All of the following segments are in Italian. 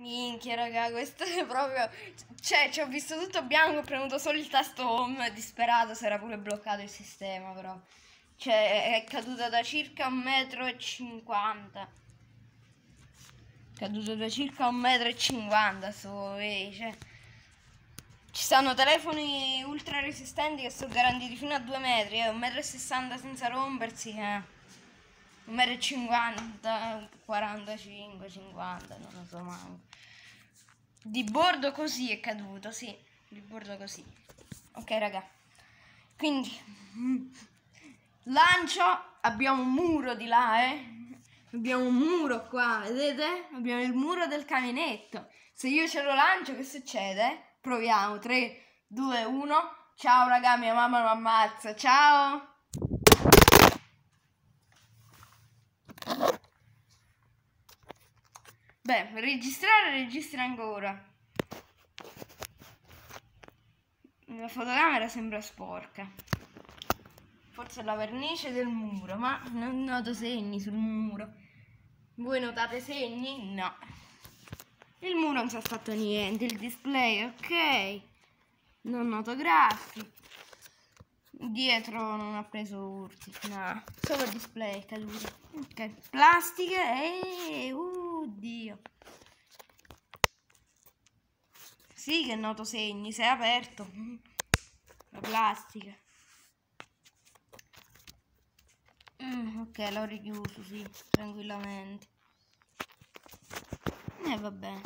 Minchia, raga, questo è proprio... Cioè, ci ho visto tutto bianco, ho premuto solo il tasto home, disperato, si era pure bloccato il sistema, però. Cioè, è caduta da circa un metro e cinquanta. Caduto da circa un metro e cinquanta, sto cioè. Ci stanno telefoni ultra resistenti che sono garantiti fino a 2 metri, eh, 1,60 m senza rompersi, eh. 1,50 m, 45, 50, non lo so manco. Di bordo così è caduto, sì, di bordo così. Ok, raga. Quindi, lancio, abbiamo un muro di là, eh. Abbiamo un muro qua, vedete? Abbiamo il muro del caminetto. Se io ce lo lancio, che succede? Proviamo, 3, 2, 1. Ciao raga, mia mamma mi ammazza. Ciao! Beh, registrare registra ancora. La fotocamera sembra sporca. Forse la vernice del muro, ma non noto segni sul muro. Voi notate segni? No. Il muro non si è fatto niente, il display ok. Non noto graffi. Dietro non ha preso urti, no. Solo il display è caduto. Ok. Plastica e... Oddio. Sì che noto segni, è aperto. La plastica. Mm, ok, l'ho richiuso, sì, tranquillamente. E eh, va bene.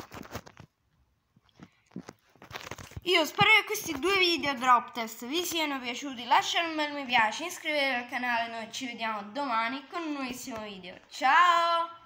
Io spero che questi due video drop test vi siano piaciuti. Lasciate un bel mi piace, iscrivetevi al canale, noi ci vediamo domani con un nuovissimo video. Ciao!